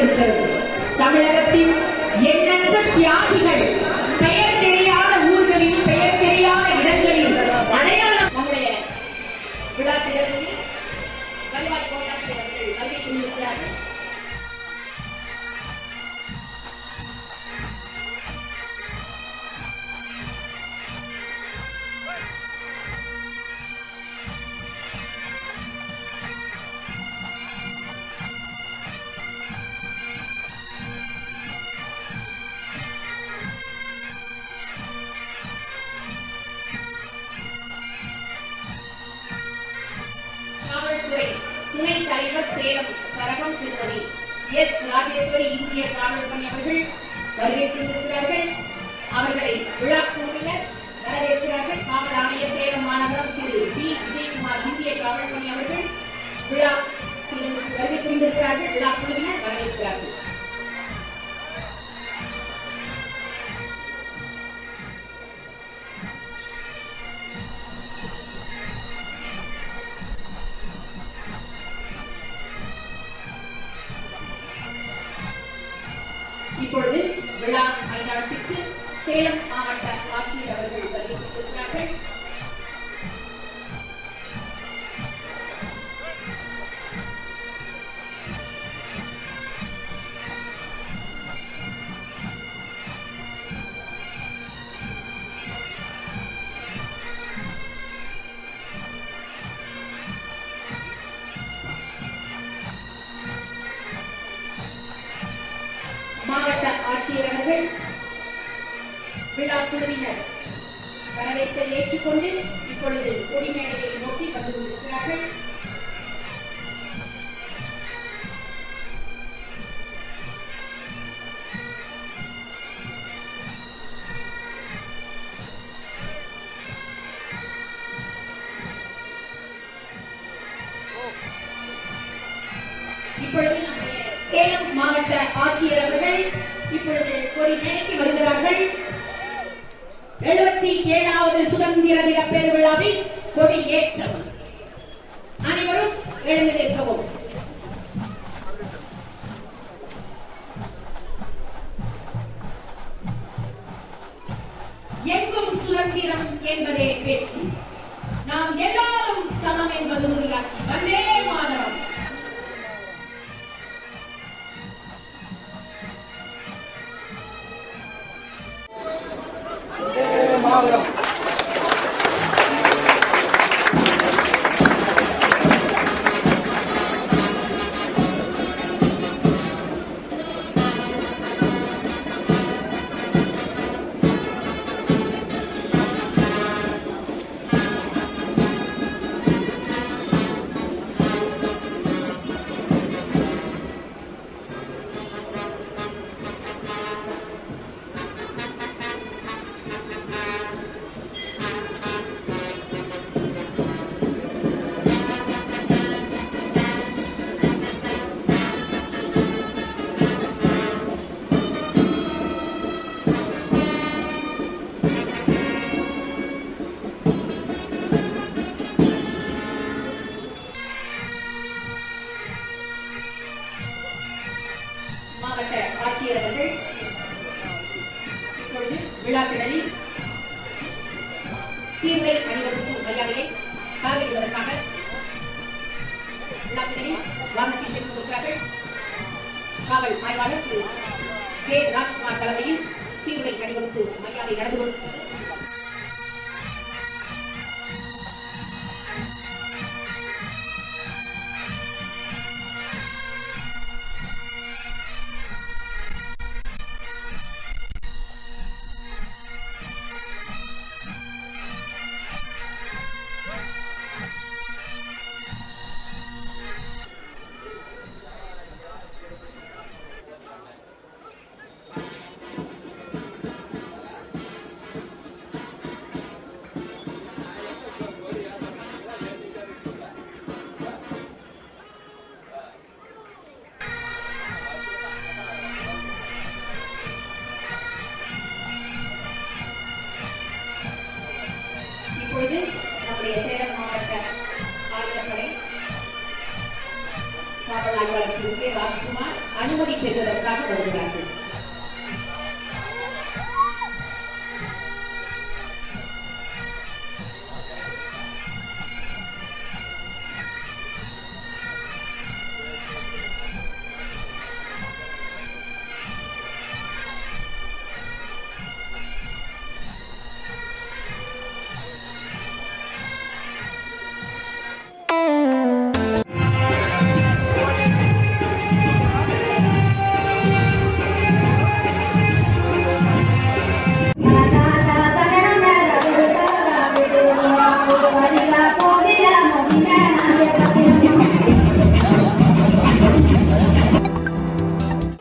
கிடைத்திருக்கிறது தமிழகத்தின் எண்ணற்ற தியாகிகள் பெயர் தெரியாத ஊர்களில் பெயர் தெரியாத இடங்களில் அடையாளம் நம்முடைய விழா திகழ்ச்சி வருவாய் கோட்டாட்சி அவர்கள் பங்கேற்று துணை தலைவர் சேலம் கரகம் திருமதி எஸ் ராஜேஸ்வரி இந்திய காவல் பணி அவர்கள் வருகை தந்திருக்கிறார்கள். அவர்களை விழா குழுவினர் வரவேற்கிறார்கள். காவல் ஆணையர் சேலம் மாநகரம் திரு பி விஜயகுமார் இந்திய காவல் பணி அவர்கள் விழா விழா மைதானத்திற்கு சேலம் மாவட்ட ஆட்சியர் அவர்கள் அவர்கள் விழா குழுவினர் வரவேற்பை ஏற்றுக்கொண்டு இப்பொழுது கொடிமேடையை நோக்கி வந்து கொண்டிருக்கிறார்கள். இப்பொழுது நம்முடைய சேலம் மாவட்ட ஆட்சியர் அவர்கள் இப்பொழுது கொடி மேடைக்கு வருகிறார்கள். எழுபத்தி ஏழாவது சுதந்திர தின பெருவிழாவில் கொடி ஏற்றம். அனைவரும் எழுந்து நிற்கவும். எங்கும் சுதந்திரம் என்பதே பேச்சு. நாம் எல்லாரும் சமம் என்பது உறுதியாட்சி வந்தே விழாக்களில் சீர்மை தீர்வை அணிவகுப்பு மரியாதையை பார்வையிடுவதற்காக விழாக்களில் வாகனத்தில் சென்று கொடுக்கிறார்கள். காவல் ஆய்வாளர் திரு கே ராஜ்குமார் தலைமையில் சீர்மை அணிவகுப்பு மரியாதை நடந்து கொண்டு போது நம்முடைய சேலம் மாவட்ட ஆயுதப்படை காவல் ஆய்வாளர் ராஜ்குமார் அனுமதி பெறுவதற்காக வருகிறார்.